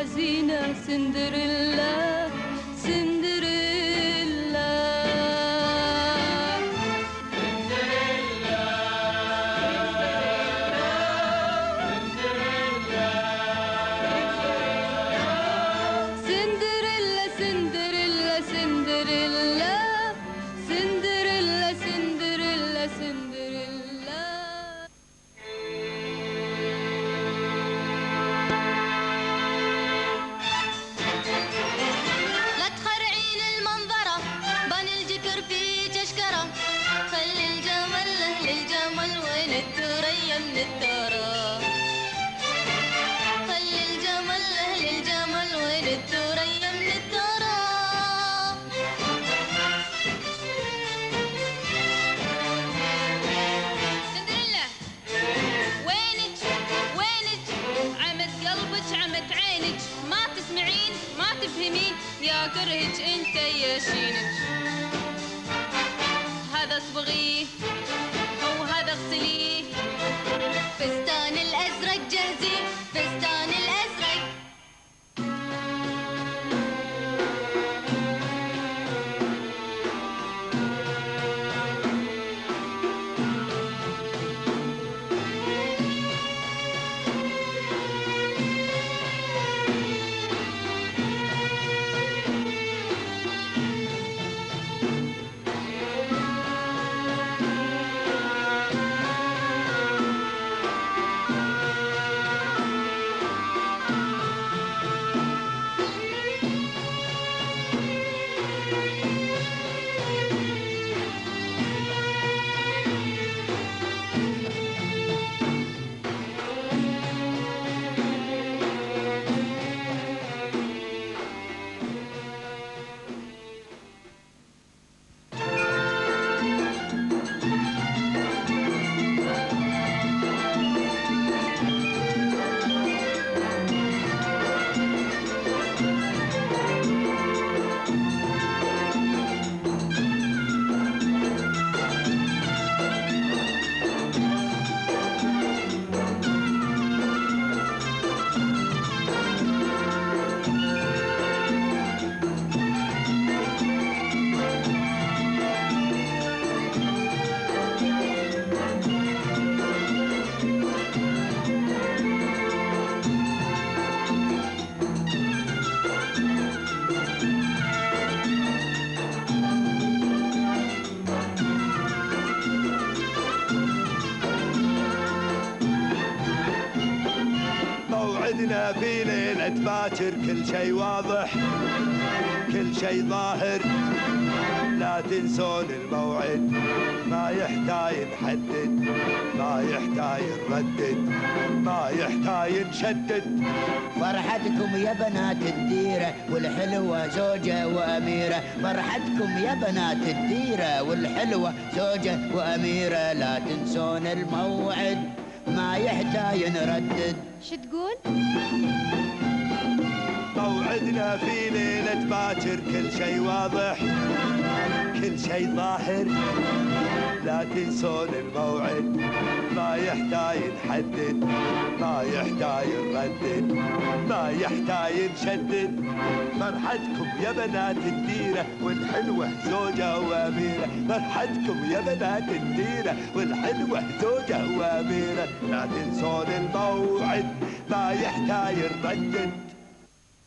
حزينة سندريلا. من الثرى خلي الجمل لأهل الجمل وين الثريا من الثرى سندريلا وينك؟ وينك؟ عمت قلبك عمت عينك. ما تسمعين ما تفهمين. يا كرهك انت يا شينك. هذا اصبغيه في ليلة باكر كل شي واضح كل شي ظاهر. لا تنسون الموعد ما يحتاج نحدد ما يحتاج نردد ما يحتاج نشدد. فرحتكم يا بنات الديرة والحلوة زوجة وأميرة. فرحتكم يا بنات الديرة والحلوة زوجة وأميرة. لا تنسون الموعد. ما يحتاج نردد شو تقول؟ موعدنا في ليلة باكر كل شي واضح كل شي ظاهر. لا تنسون الموعد ما يحتاج نحدد ما يحتاج نردد ما يحتاج نشدد. فرحتكم يا بنات الديرة والحلوة زوجة وأميرة. فرحتكم يا بنات الديرة والحلوة زوجة وأميرة. لا تنسون الموعد ما يحتاج نردد.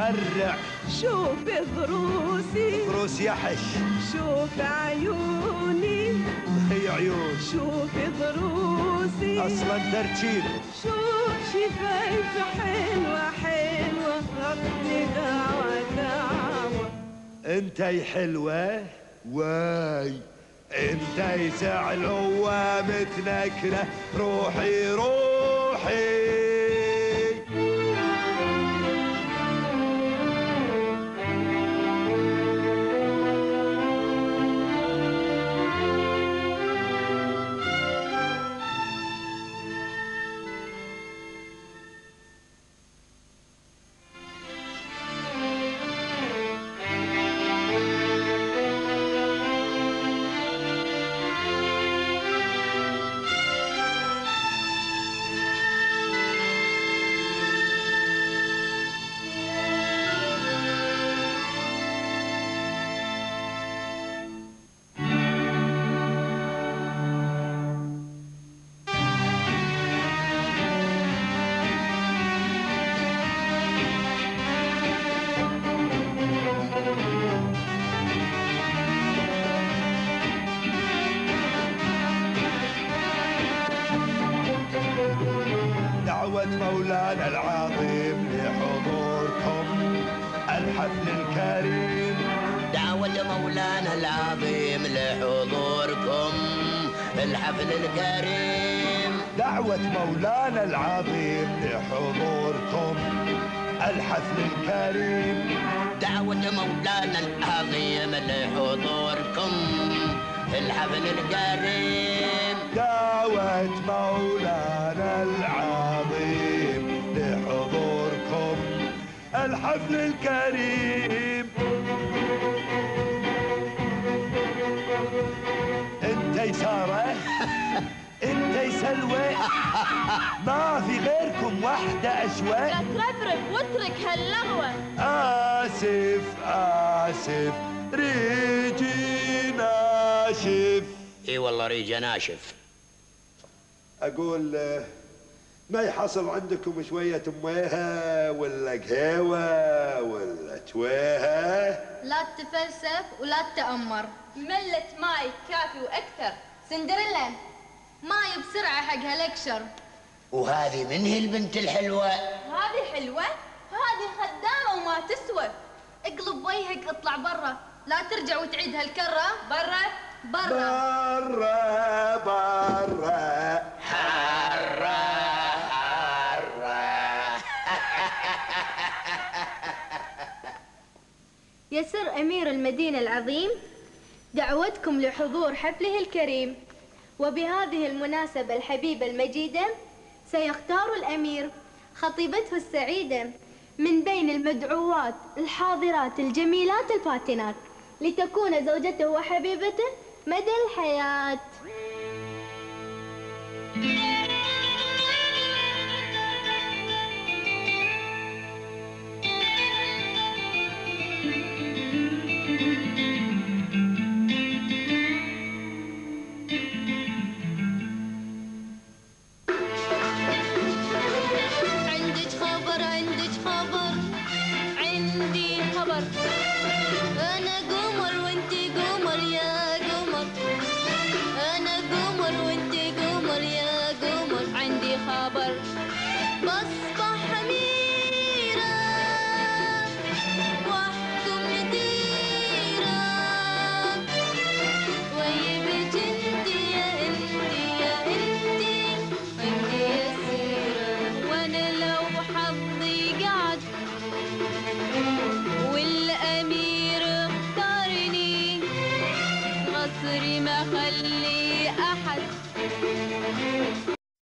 متسرع شوف ضروسي ضروس يحش شوف عيوني. هي عيون. شوف ضروسي أصلا ترتيب شوف شفايف حلوة حلوة. خطني دعوة دعوة. أنت يا حلوة؟ واي. أنت زعلوه متنكره روحي روحي. مولانا العظيم لحضوركم الحفل الكريم. دعوة مولانا العظيم لحضوركم الحفل الكريم. دعوة مولانا العظيم لحضوركم الحفل الكريم. دعوة مولانا العظيم لحضوركم الحفل الكريم. دعوة مولانا الحفل الكريم. انتي سارة انتي سلوى ما في غيركم واحدة أشوى؟ ترفرف واترك هاللغوة. آسف آسف ريجي ناشف. إي والله ريجه ناشف. أقول ما يحصل عندكم شوية مويها ولا قهوة ولا تويها لا تتفلسف ولا تتأمر. ملت ماي كافي وأكثر. سندريلا ماي بسرعة حق هالكشر وهذه من هي البنت الحلوة؟ هذه حلوة؟ هذه خدامة وما تسوى. اقلب وجهك اطلع برا. لا ترجع وتعيد هالكرة. برا برا. برا. يسر أمير المدينة العظيم دعوتكم لحضور حفله الكريم. وبهذه المناسبة الحبيبة المجيدة سيختار الأمير خطيبته السعيدة من بين المدعوات الحاضرات الجميلات الفاتنات لتكون زوجته وحبيبته مدى الحياة.